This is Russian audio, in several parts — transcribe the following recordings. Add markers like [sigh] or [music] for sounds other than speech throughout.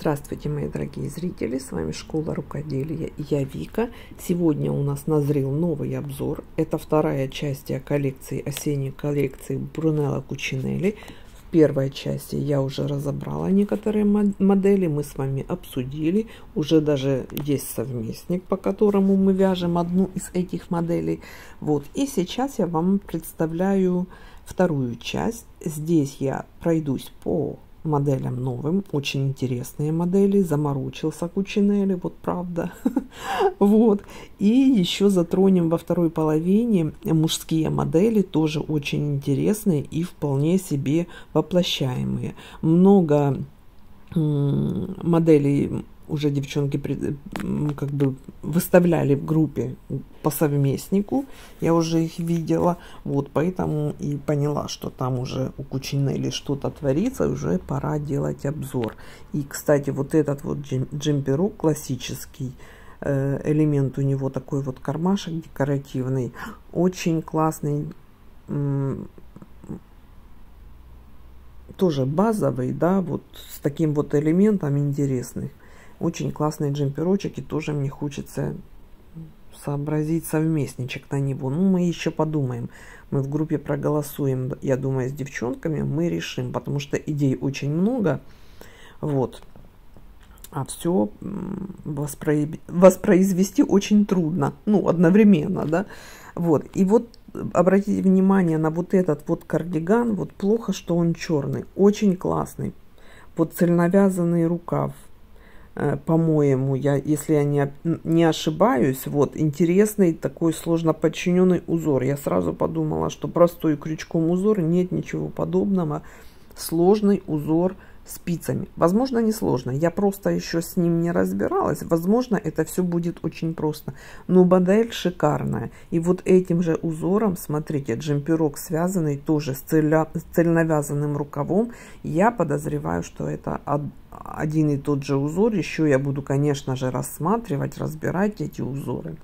Здравствуйте, мои дорогие зрители, с вами Школа Рукоделия я Вика. Сегодня у нас назрел новый обзор. Это вторая часть коллекции, осенней коллекции Брунелла Кучинелли. В первой части я уже разобрала некоторые модели, мы с вами обсудили. Уже даже есть совместник, по которому мы вяжем одну из этих моделей. Вот, и сейчас я вам представляю вторую часть. Здесь я пройдусь по моделям новым, очень интересные модели, заморочился Кучинелли, вот правда, [laughs] вот, и еще затронем во второй половине мужские модели, тоже очень интересные и вполне себе воплощаемые, много моделей уже девчонки как бы выставляли в группе по совместнику. Я уже их видела. Вот поэтому и поняла, что там уже у Кучинелли что-то творится. Уже пора делать обзор. И, кстати, вот этот вот джемперок классический. Э, элемент у него такой вот кармашек декоративный. Очень классный тоже базовый, да, вот с таким вот элементом интересный. Очень классный джемперочек, и тоже мне хочется сообразить совместничек на него. Ну, мы еще подумаем. Мы в группе проголосуем, я думаю, с девчонками. Мы решим, потому что идей очень много. Вот. А все воспроизвести очень трудно. Ну, одновременно, да. Вот. И вот обратите внимание на вот этот вот кардиган. Вот плохо, что он черный. Очень классный. Вот цельновязанный рукав Э, по-моему, я, если я не, не ошибаюсь, вот, интересный такой сложно подчиненный узор. Я сразу подумала, что простой крючком узор, нет ничего подобного. Сложный узор – спицами. Возможно, не сложно. Я просто еще с ним не разбиралась. Возможно, это все будет очень просто. Но модель шикарная. И вот этим же узором, смотрите, джемперок связанный тоже с, целя, с цельновязанным рукавом. Я подозреваю, что это один и тот же узор. Еще я буду, конечно же, рассматривать, разбирать эти узоры.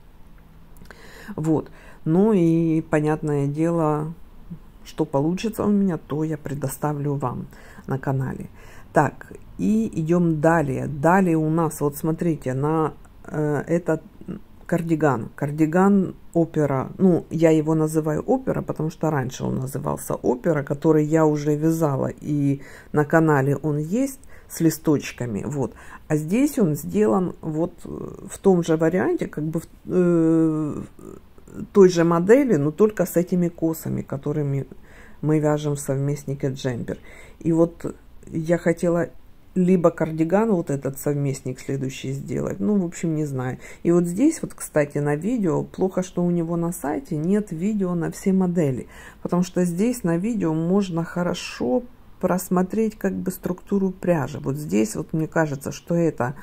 Вот. Ну и, понятное дело, что получится у меня, то я предоставлю вам на канале. Так, и идем далее. Далее у нас, вот смотрите, на э, этот кардиган. Кардиган опера. Ну, я его называю опера, потому что раньше он назывался опера, который я уже вязала. И на канале он есть с листочками. Вот. А здесь он сделан вот в том же варианте, как бы в, э, той же модели, но только с этими косами, которыми мы вяжем в совместнике джемпер. И вот я хотела либо кардиган вот этот совместник следующий сделать. Ну, в общем, не знаю. И вот здесь вот, кстати, на видео, плохо, что у него на сайте нет видео на все модели. Потому что здесь на видео можно хорошо просмотреть как бы структуру пряжи. Вот здесь вот мне кажется, что это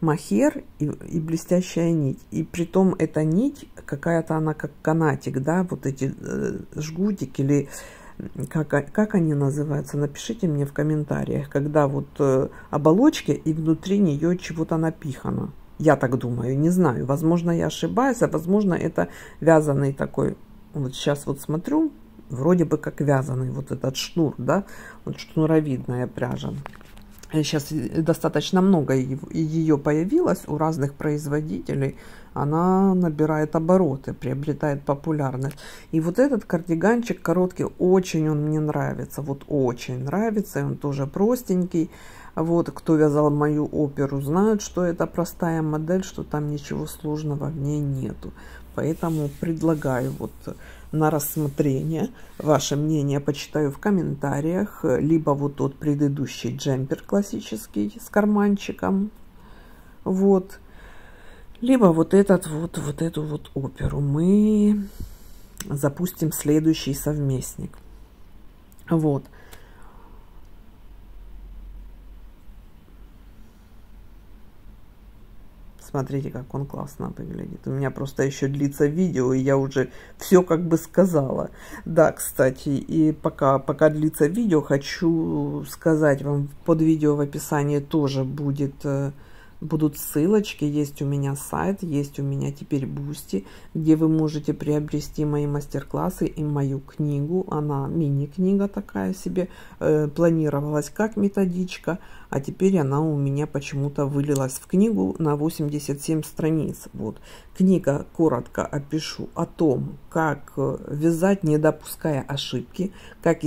махер и, и блестящая нить. И при том эта нить, какая-то она как канатик, да, вот эти э, жгутик или как, как они называются, напишите мне в комментариях, когда вот э, оболочки и внутри нее чего-то напихано. Я так думаю, не знаю. Возможно, я ошибаюсь, а возможно, это вязаный такой. Вот сейчас вот смотрю, вроде бы как вязаный вот этот шнур, да, вот шнуровидная пряжа. Сейчас достаточно много ее появилось у разных производителей она набирает обороты, приобретает популярность. И вот этот кардиганчик короткий, очень он мне нравится, вот очень нравится, он тоже простенький. Вот, кто вязал мою оперу, знают, что это простая модель, что там ничего сложного в ней нету. Поэтому предлагаю вот на рассмотрение. Ваше мнение почитаю в комментариях. Либо вот тот предыдущий джемпер классический с карманчиком. Вот либо вот этот вот, вот эту вот оперу мы запустим следующий совместник. Вот. Смотрите, как он классно выглядит. У меня просто еще длится видео, и я уже все как бы сказала. Да, кстати, и пока, пока длится видео, хочу сказать вам, под видео в описании тоже будет э, Будут ссылочки, есть у меня сайт, есть у меня теперь Boosty, где вы можете приобрести мои мастер-классы и мою книгу. Она мини-книга такая себе, э, планировалась как методичка, а теперь она у меня почему-то вылилась в книгу на 87 страниц. Вот. Книга коротко опишу о том, как э, вязать, не допуская ошибки, как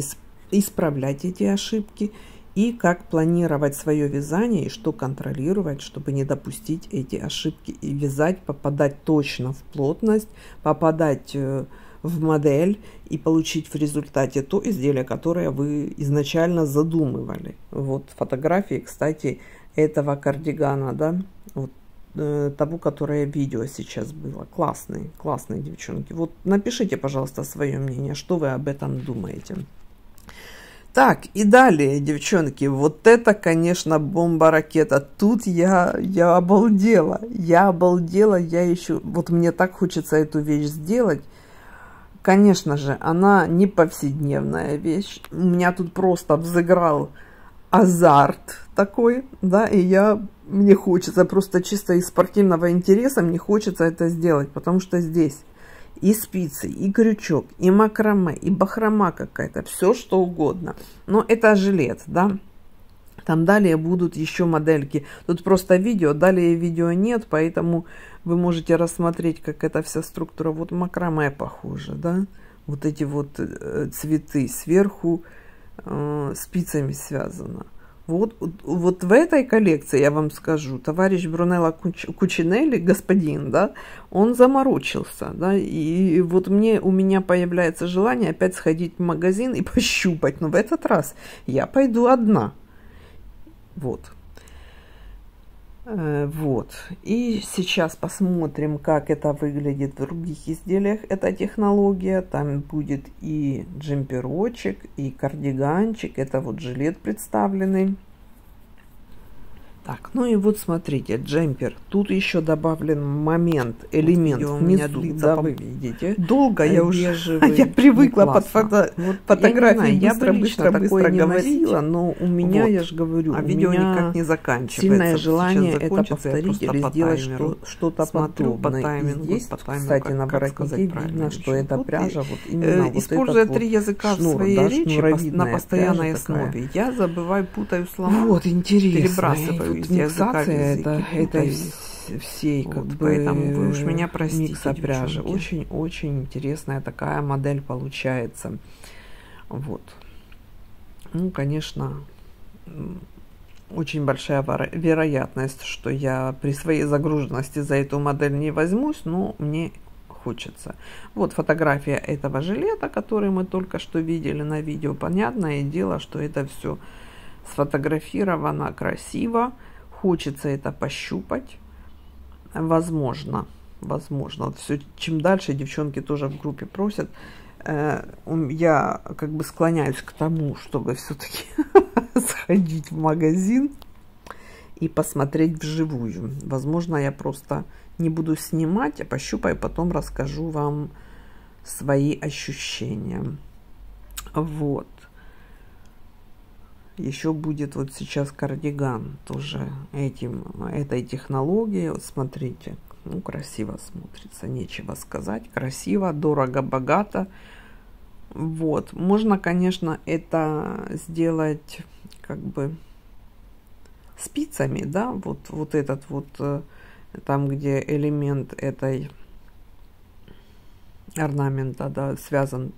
исправлять эти ошибки – и как планировать свое вязание и что контролировать, чтобы не допустить эти ошибки и вязать, попадать точно в плотность, попадать э, в модель и получить в результате то изделие, которое вы изначально задумывали. Вот фотографии, кстати, этого кардигана, да, вот э, того, которое видео сейчас было. Классные, классные девчонки. Вот напишите, пожалуйста, свое мнение, что вы об этом думаете. Так, и далее, девчонки, вот это, конечно, бомба-ракета. Тут я, я обалдела. Я обалдела, я еще... Вот мне так хочется эту вещь сделать. Конечно же, она не повседневная вещь. У меня тут просто взыграл азарт такой, да, и я, мне хочется просто чисто из спортивного интереса, мне хочется это сделать, потому что здесь и спицы, и крючок, и макраме, и бахрома какая-то, все что угодно. Но это жилет, да. Там далее будут еще модельки. Тут просто видео, далее видео нет, поэтому вы можете рассмотреть, как эта вся структура. Вот макраме похоже, да. Вот эти вот э, цветы сверху э, спицами связано. Вот, вот в этой коллекции, я вам скажу, товарищ Брунелло Куч, Кучинелли, господин, да, он заморочился, да, и вот мне, у меня появляется желание опять сходить в магазин и пощупать, но в этот раз я пойду одна, вот. Э, вот. И сейчас посмотрим, как это выглядит в других изделиях. Эта технология. Там будет и джемперочек, и кардиганчик. Это вот жилет представленный. Так, ну и вот смотрите, джемпер. Тут еще добавлен момент, элемент вот внизу. Да, вы видите. Долго я уже, [laughs] я привыкла под фото, вот фотографии я быстро, я быстро, быстро говорила, но у меня, вот. я же говорю, а у видео меня никак не заканчивается. Сильное желание это повторить или сделать что, что-то подобное. По таймингу, здесь, по таймингу, кстати, как, на воротнике видно, что это пряжа, вот именно э, вот Используя три языка в своей речи на постоянной основе, я забываю, путаю слова. Вот, интересно. Перебрасываю тут миксация это, это всей как вот, бы поэтому вы уж меня простите, микса пряжи. Очень-очень интересная такая модель получается. Вот. Ну, конечно, очень большая вероятность, что я при своей загруженности за эту модель не возьмусь, но мне хочется. Вот фотография этого жилета, который мы только что видели на видео. Понятное дело, что это все сфотографировано красиво хочется это пощупать. Возможно, возможно. Все, чем дальше девчонки тоже в группе просят, э, я как бы склоняюсь к тому, чтобы все-таки [laughs] сходить в магазин и посмотреть вживую. Возможно, я просто не буду снимать, а пощупаю, потом расскажу вам свои ощущения. Вот. Еще будет вот сейчас кардиган тоже этим, этой технологией. Вот смотрите, ну красиво смотрится, нечего сказать. Красиво, дорого, богато. Вот, можно, конечно, это сделать как бы спицами, да, вот, вот этот вот, э, там, где элемент этой орнамента, да, связан,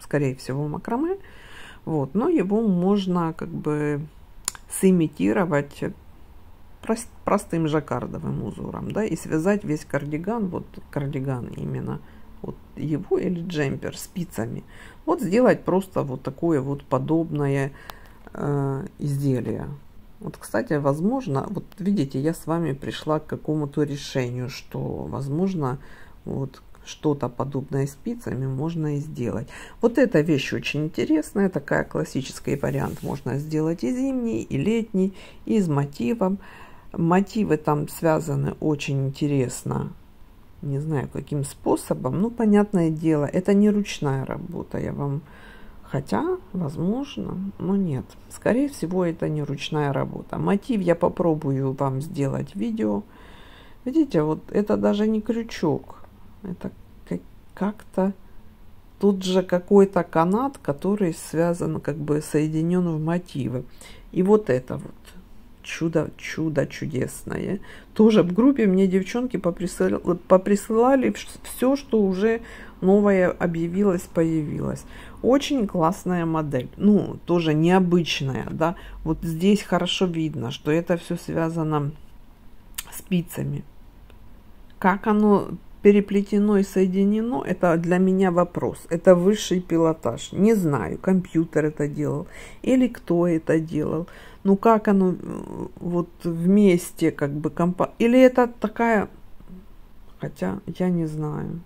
скорее всего, макраме, вот, но его можно как бы сымитировать прост, простым жаккардовым узором, да, и связать весь кардиган, вот кардиган именно, вот его или джемпер спицами. Вот сделать просто вот такое вот подобное э, изделие. Вот, кстати, возможно, вот видите, я с вами пришла к какому-то решению, что, возможно, вот что-то подобное спицами можно и сделать. Вот эта вещь очень интересная, такая классический вариант. Можно сделать и зимний, и летний, и с мотивом. Мотивы там связаны очень интересно. Не знаю, каким способом. Ну, понятное дело, это не ручная работа, я вам Хотя, возможно, но нет. Скорее всего, это не ручная работа. Мотив я попробую вам сделать видео. Видите, вот это даже не крючок. Это как-то тут же какой-то канат, который связан, как бы соединен в мотивы. И вот это вот чудо, чудо чудесное. Тоже в группе мне девчонки поприсылали, поприсылали все, что уже новое объявилось, появилось. Очень классная модель. Ну, тоже необычная, да. Вот здесь хорошо видно, что это все связано спицами. Как оно переплетено и соединено, это для меня вопрос. Это высший пилотаж. Не знаю, компьютер это делал или кто это делал. Ну, как оно вот вместе как бы компа... Или это такая... Хотя я не знаю.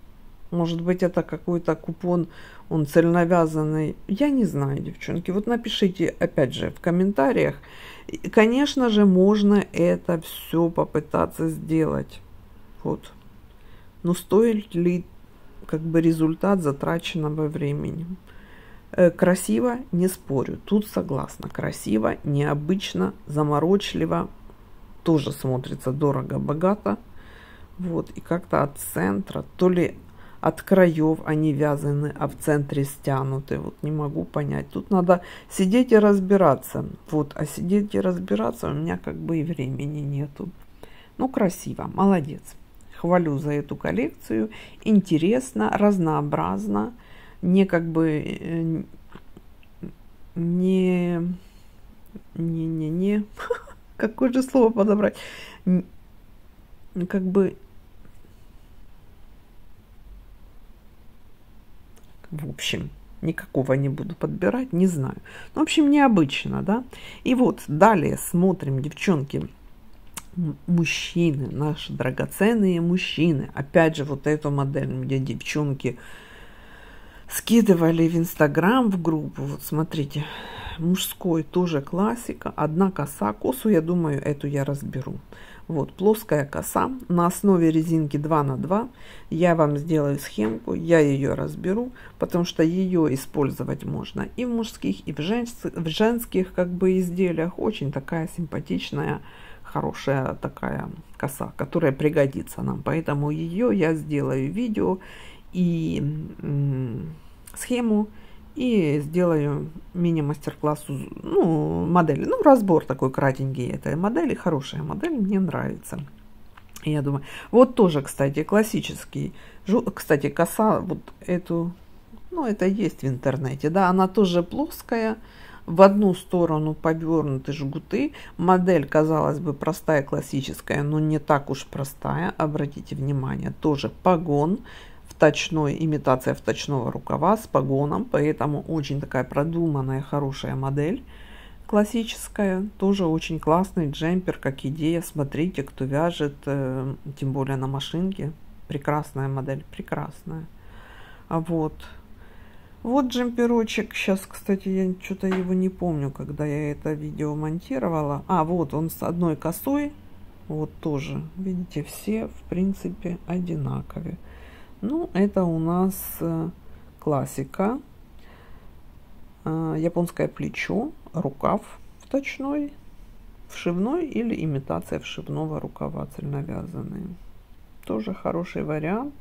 Может быть, это какой-то купон, он цельновязанный. Я не знаю, девчонки. Вот напишите, опять же, в комментариях. И, конечно же, можно это все попытаться сделать. Вот. Но стоит ли как бы результат затраченного времени? Э, красиво, не спорю. Тут согласна. Красиво, необычно, заморочливо. Тоже смотрится дорого-богато. Вот. И как-то от центра, то ли от краев они вязаны, а в центре стянуты. Вот не могу понять. Тут надо сидеть и разбираться. Вот, а сидеть и разбираться у меня как бы и времени нету. Ну, красиво, молодец. Хвалю за эту коллекцию. Интересно, разнообразно. Не как бы э, не не не не [laughs] какое же слово подобрать как бы в общем, никакого не буду подбирать, не знаю. Ну, в общем, необычно, да. И вот далее смотрим, девчонки, мужчины, наши драгоценные мужчины. Опять же, вот эту модель, где девчонки скидывали в Инстаграм, в группу. Вот смотрите, мужской тоже классика. Одна коса. Косу, я думаю, эту я разберу. Вот, плоская коса на основе резинки 2 на 2. Я вам сделаю схемку, я ее разберу, потому что ее использовать можно и в мужских, и в, женских, в женских как бы изделиях. Очень такая симпатичная, хорошая такая коса, которая пригодится нам. Поэтому ее я сделаю видео и схему и сделаю мини-мастер-класс, ну, модели, ну, разбор такой кратенький этой модели, хорошая модель, мне нравится. Я думаю, вот тоже, кстати, классический, кстати, коса, вот эту, ну, это есть в интернете, да, она тоже плоская, в одну сторону повернуты жгуты. Модель, казалось бы, простая, классическая, но не так уж простая. Обратите внимание, тоже погон вточной, имитация вточного рукава с погоном, поэтому очень такая продуманная, хорошая модель. Классическая, тоже очень классный джемпер, как идея. Смотрите, кто вяжет, э, тем более на машинке. Прекрасная модель, прекрасная. Вот, вот джемперочек. Сейчас, кстати, я что-то его не помню, когда я это видео монтировала. А, вот он с одной косой. Вот тоже, видите, все, в принципе, одинаковые. Ну, это у нас э, классика. Э, японское плечо, рукав вточной, вшивной или имитация вшивного рукава цельновязанный. Тоже хороший вариант.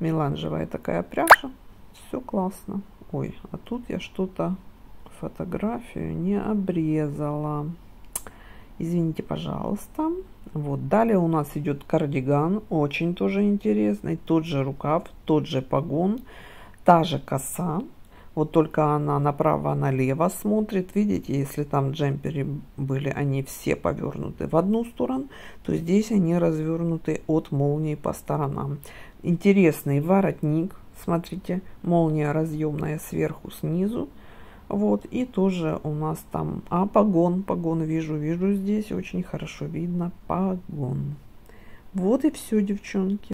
Меланжевая такая пряжа. Все классно. Ой, а тут я что-то фотографию не обрезала. Извините, пожалуйста. Вот, далее у нас идет кардиган, очень тоже интересный. Тот же рукав, тот же погон, та же коса. Вот только она направо-налево смотрит. Видите, если там джемперы были, они все повернуты в одну сторону, то здесь они развернуты от молнии по сторонам. Интересный воротник. Смотрите, молния разъемная сверху, снизу. Вот, и тоже у нас там, а погон, погон вижу, вижу здесь, очень хорошо видно погон. Вот и все, девчонки.